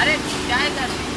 अरे चाय कर?